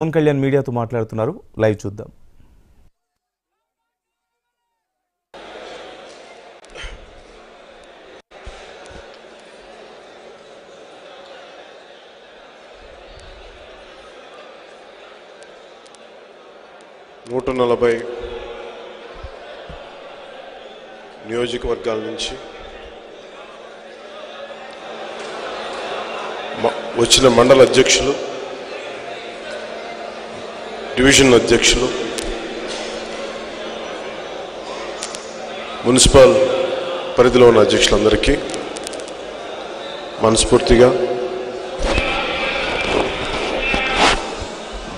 పవన్ కళ్యాణ్ మీడియాతో మాట్లాడుతున్నారు. లైవ్ చూద్దాం. నూట నలభై నియోజకవర్గాల నుంచి వచ్చిన మండల అధ్యక్షులు డివిజన్ అధ్యక్షులు మున్సిపల్ పరిధిలో ఉన్న అధ్యక్షులందరికీ మనస్ఫూర్తిగా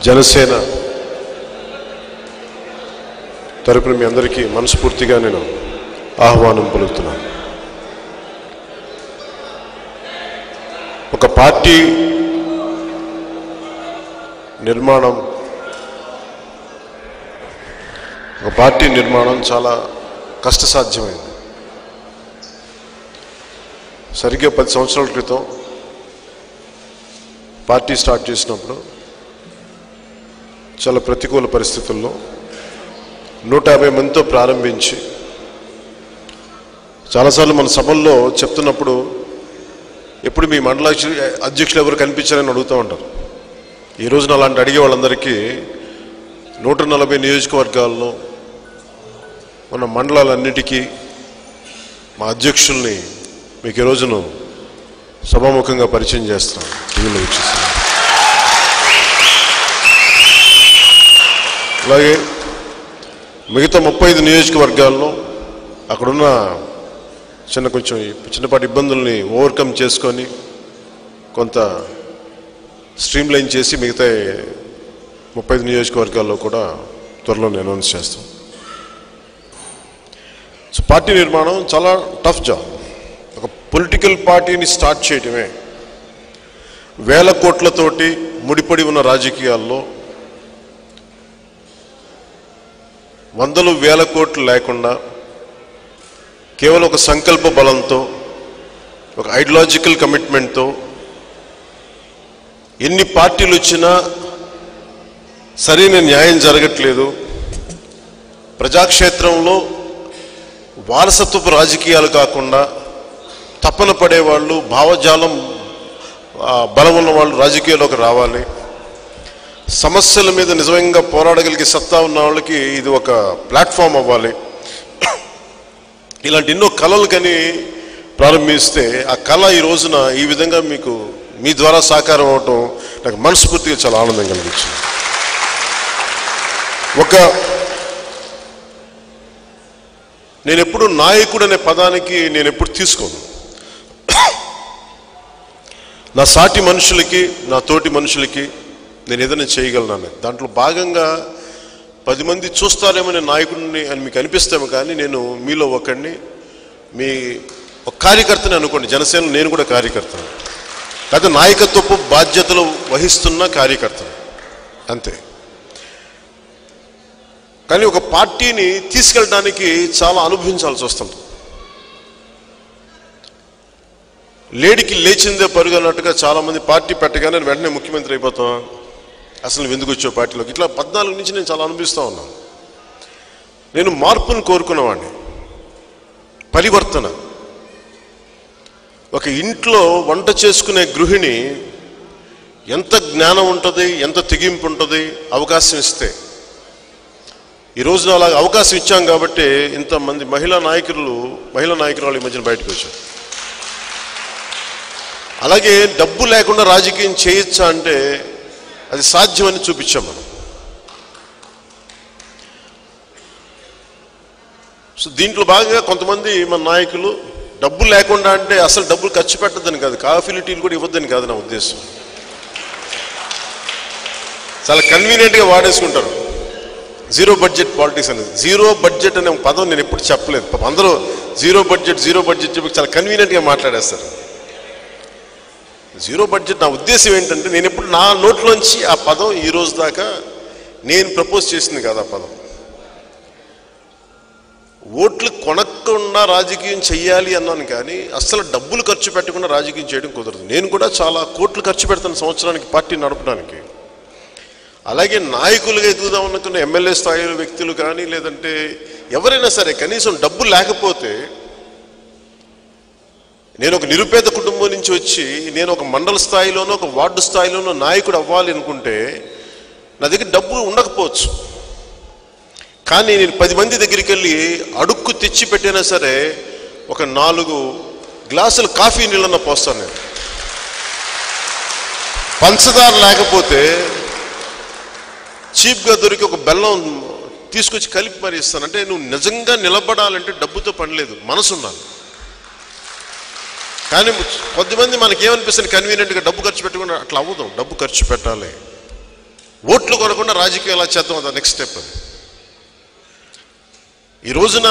జనసేన తరపున మీ అందరికీ మనస్ఫూర్తిగా నేను ఆహ్వానం పలుకుతున్నాను. ఒక పార్టీ నిర్మాణం ఒక పార్టీ నిర్మాణం చాలా కష్టసాధ్యమైంది. సరిగ్గా పది సంవత్సరాల క్రితం పార్టీ స్టార్ట్ చేసినప్పుడు చాలా ప్రతికూల పరిస్థితుల్లో నూట యాభై మందితో ప్రారంభించి చాలాసార్లు మన సభల్లో చెప్తున్నప్పుడు ఎప్పుడు మీ మండల అధ్యక్షులు- అధ్యక్షులు ఎవరు కనిపించారని అడుగుతూ ఉంటారు. ఈ రోజున అలాంటి అడిగే వాళ్ళందరికీ నూట నలభై నియోజకవర్గాల్లో మన మండలాలన్నిటికీ మా అధ్యక్షుల్ని మీకు ఈ రోజును సభాముఖంగా పరిచయం చేస్తాం. టీవీలో వచ్చేసి అలాగే మిగతా ముప్పై ఐదు నియోజకవర్గాల్లో అక్కడున్న చిన్న కొంచెం చిన్నపాటి ఇబ్బందుల్ని ఓవర్కమ్ చేసుకొని కొంత స్ట్రీమ్ లైన్ చేసి మిగతా ముప్పై ఐదు నియోజకవర్గాల్లో కూడా త్వరలో అనౌన్స్ చేస్తాం. పార్టీ నిర్మాణం చాలా టఫ్ జాబ్ ఒక పొలిటికల్ పార్టీని స్టార్ట్ చేయటమే. వేల కోట్లతోటి ముడిపడి ఉన్న రాజకీయాల్లో వందలు వేల కోట్లు లేకుండా కేవలం ఒక సంకల్ప బలంతో ఒక ఐడియాలజికల్ కమిట్మెంట్తో ఎన్ని పార్టీలు వచ్చినా సరైన న్యాయం జరగట్లేదు. ప్రజాక్షేత్రంలో వారసత్వపు రాజకీయాలు కాకుండా తప్పన పడేవాళ్ళు భావజాలం బలం ఉన్న వాళ్ళు రాజకీయాల్లోకి రావాలి. సమస్యల మీద నిజంగా పోరాడగలిగే సత్తా ఉన్న వాళ్ళకి ఇది ఒక ప్లాట్ఫామ్ అవ్వాలి. ఇలాంటి ఎన్నో కళలు కానీ ప్రారంభిస్తే ఆ కళ ఈ రోజున ఈ విధంగా మీకు మీ ద్వారా సాకారం అవటం నాకు మనస్ఫూర్తిగా చాలా ఆనందం కలిగించింది. ఒక నేను ఎప్పుడు నాయకుడు అనే పదానికి నేను ఎప్పుడు తీసుకోను. నా సాటి మనుషులకి నా తోటి మనుషులకి నేను ఏదైనా చేయగలను దాంట్లో భాగంగా పది మంది చూస్తారేమో నాయకుడిని అని మీకు అనిపిస్తాము కానీ నేను మీలో ఒకడిని మీ ఒక కార్యకర్తని అనుకోండి. జనసేన నేను కూడా కార్యకర్తను. లేకపోతే నాయకత్వపు బాధ్యతలు వహిస్తున్న కార్యకర్తను. అంతే. కానీ ఒక పార్టీని తీసుకెళ్ళడానికి చాలా అనుభవించాల్సి వస్తుంది. లేడికి లేచిందే పరుగు అన్నట్టుగా పార్టీ పెట్టగానే వెంటనే ముఖ్యమంత్రి అయిపోతాం. అసలు ఎందుకు వచ్చావు పార్టీలోకి? ఇట్లా పద్నాలుగు నుంచి నేను చాలా అనుభవిస్తూ ఉన్నాను. నేను మార్పును కోరుకున్నవాడిని. పరివర్తన. ఒక ఇంట్లో వంట చేసుకునే గృహిణి ఎంత జ్ఞానం ఉంటుంది ఎంత తెగింపు ఉంటుంది అవకాశం ఇస్తే ఈ రోజున అలాగ అవకాశం ఇచ్చాం కాబట్టి ఇంతమంది మహిళా నాయకులు మహిళా నాయకురాలు ఈ మధ్యన బయటకు వచ్చారు. అలాగే డబ్బు లేకుండా రాజకీయం చేయొచ్చా అంటే అది సాధ్యమని చూపించాం మనం. సో దీంట్లో భాగంగా కొంతమంది మన నాయకులు డబ్బు లేకుండా అంటే అసలు డబ్బులు ఖర్చు పెట్టద్దని కాదు కాఫీలు టీలు కూడా ఇవ్వద్దని కాదు నా ఉద్దేశం. చాలా కన్వీనియంట్గా వాడేసుకుంటారు. జీరో బడ్జెట్ పాలిటిక్స్ అనేది. జీరో బడ్జెట్ అనే పదం నేను ఎప్పుడు చెప్పలేదు. అందరూ జీరో బడ్జెట్ జీరో బడ్జెట్ చెప్పి చాలా కన్వీనియంట్గా మాట్లాడేస్తారు. జీరో బడ్జెట్ నా ఉద్దేశం ఏంటంటే నేను ఎప్పుడు నా నోట్లోంచి ఆ పదం ఈ రోజు దాకా నేను ప్రపోజ్ చేసింది కాదు ఆ పదం. ఓట్లు కొనకుండా రాజకీయం చేయాలి అన్నాను కానీ అస్సలు డబ్బులు ఖర్చు పెట్టకుండా రాజకీయం చేయడం కుదరదు. నేను కూడా చాలా కోట్లు ఖర్చు పెడతాను సంవత్సరానికి పార్టీ నడపడానికి. అలాగే నాయకులుగా ఎదుగుదాం అనుకున్న ఎమ్మెల్యే స్థాయిలో వ్యక్తులు కానీ లేదంటే ఎవరైనా సరే కనీసం డబ్బు లేకపోతే నేను ఒక నిరుపేద కుటుంబం నుంచి వచ్చి నేను ఒక మండల స్థాయిలోనో ఒక వార్డు స్థాయిలోనో నాయకుడు అవ్వాలి అనుకుంటే నా దగ్గర డబ్బు ఉండకపోవచ్చు. కానీ నేను పది మంది దగ్గరికి వెళ్ళి అడుక్కు తెచ్చి పెట్టినా సరే ఒక నాలుగు గ్లాసులు కాఫీ నీళ్ళన్న పోస్తాను నేను. పంచదార లేకపోతే చీప్గా దొరికి ఒక బెల్లం తీసుకొచ్చి కలిపి మరి ఇస్తాను. అంటే నువ్వు నిజంగా నిలబడాలంటే డబ్బుతో పని లేదు మనసు ఉండాలి. కానీ కొద్దిమంది మనకి ఏమనిపిస్తుంది కన్వీనియంట్గా డబ్బు ఖర్చు పెట్టకుండా అట్లా అవ్వదు. డబ్బు ఖర్చు పెట్టాలి. ఓట్లు కొనకుండా రాజకీయాలు చేద్దాం అది నెక్స్ట్ స్టెప్ అది. ఈ రోజున